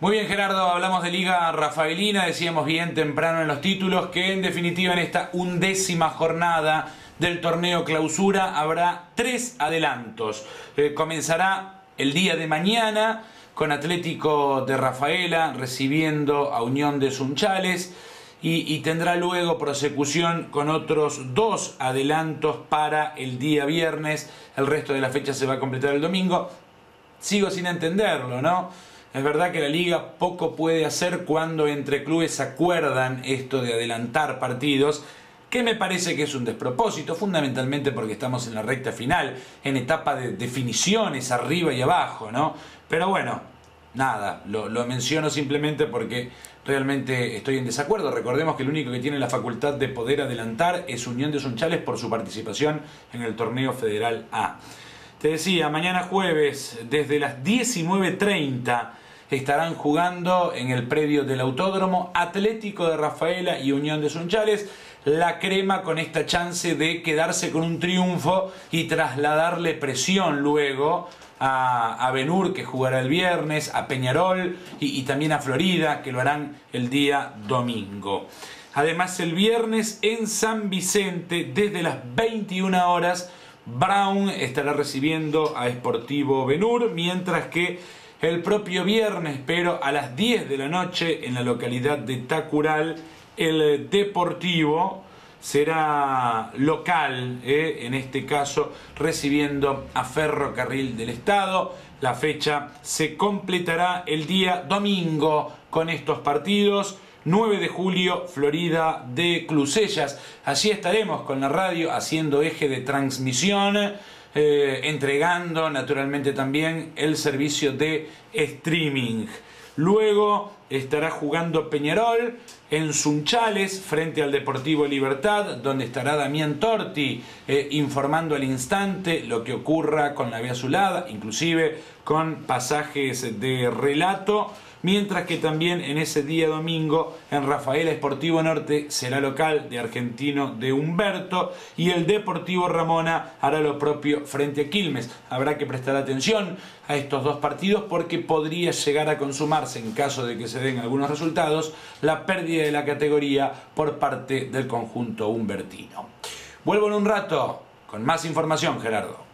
Muy bien Gerardo, hablamos de Liga Rafaelina, decíamos bien temprano en los títulos que en definitiva en esta undécima jornada del torneo clausura habrá tres adelantos. Eh, comenzará el día de mañana con Atlético de Rafaela recibiendo a Unión de Sunchales y, y, tendrá luego prosecución con otros dos adelantos para el día viernes. El resto de la fecha se va a completar el domingo. Sigo sin entenderlo, ¿no? Es verdad que la liga poco puede hacer cuando entre clubes acuerdan esto de adelantar partidos, que me parece que es un despropósito, fundamentalmente porque estamos en la recta final, en etapa de definiciones arriba y abajo, ¿no? Pero bueno, nada, lo, menciono simplemente porque realmente estoy en desacuerdo. Recordemos que el único que tiene la facultad de poder adelantar es Unión de Sunchales por su participación en el torneo federal A. Te decía, mañana jueves, desde las 19.30, estarán jugando en el predio del Autódromo Atlético de Rafaela y Unión de Sunchales. La crema con esta chance de quedarse con un triunfo y trasladarle presión luego a, a Benur, que jugará el viernes, a Peñarol y, y también a Florida, que lo harán el día domingo. Además, el viernes en San Vicente, desde las 21 horas, Brown estará recibiendo a Sportivo Benur, mientras que el propio viernes, pero a las 10 de la noche, en la localidad de Tacural, el Deportivo será local, eh, en este caso recibiendo a Ferrocarril del Estado. La fecha se completará el día domingo con estos partidos. 9 de julio, Florida de Clusellas. Allí estaremos con la radio haciendo eje de transmisión, eh, entregando naturalmente también el servicio de streaming. Luego estará jugando Peñarol en Sunchales frente al Deportivo Libertad, donde estará Damián Torti eh, informando al instante lo que ocurra con la vía azulada, inclusive con pasajes de relato mientras que también en ese día domingo en Rafaela Esportivo Norte será local de Argentino de Humberto y el Deportivo Ramona hará lo propio frente a Quilmes. Habrá que prestar atención a estos dos partidos porque podría llegar a consumarse en caso de que se den algunos resultados la pérdida de la categoría por parte del conjunto humbertino. Vuelvo en un rato con más información, Gerardo.